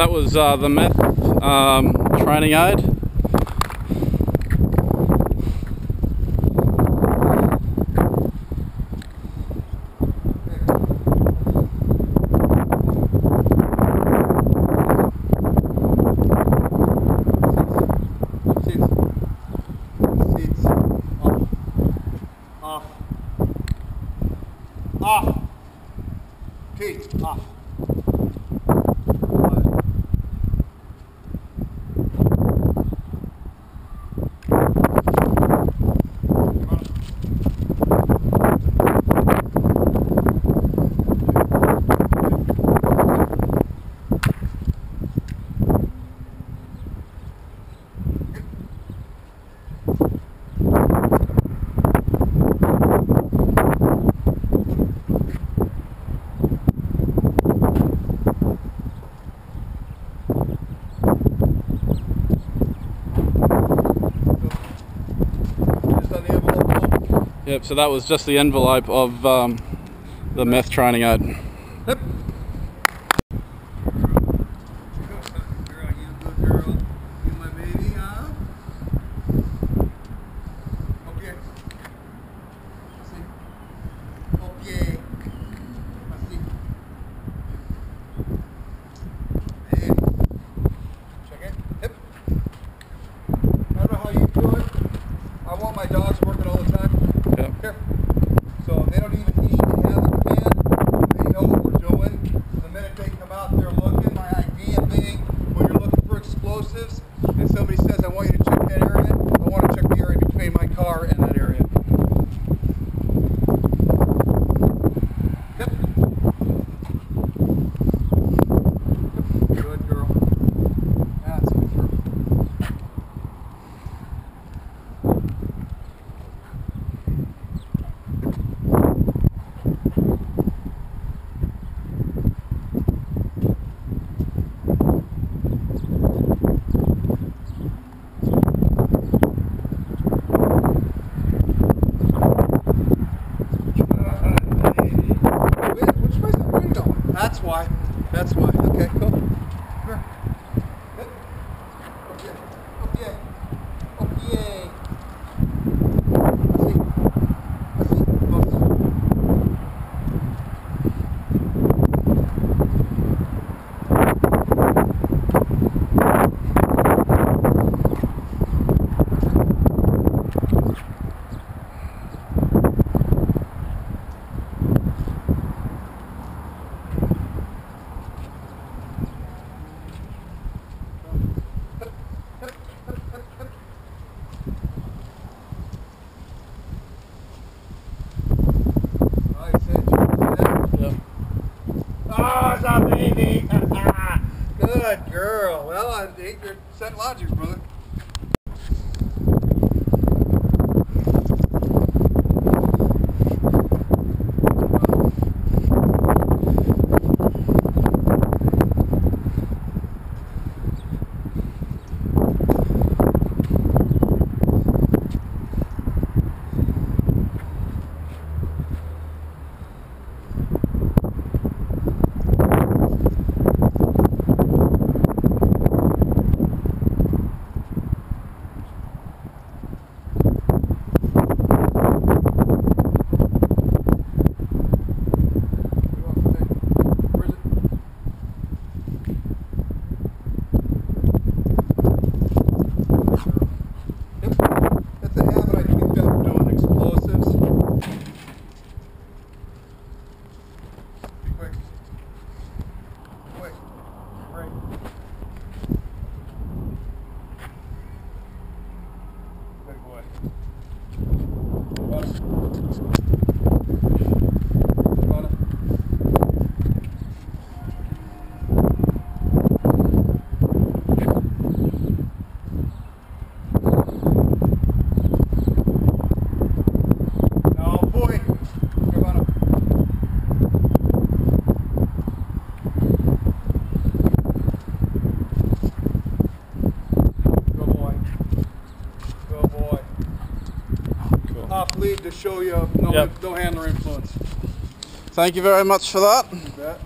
that was uh, the meth um, training aid. off. Off. Teeth off. Yep, so that was just the envelope of um, the meth training ad. Yep. why. That's why. Okay, cool. Good girl. Well, I think you're Scent Logix, brother. to show you no, yep. no handler influence. Thank you very much for that.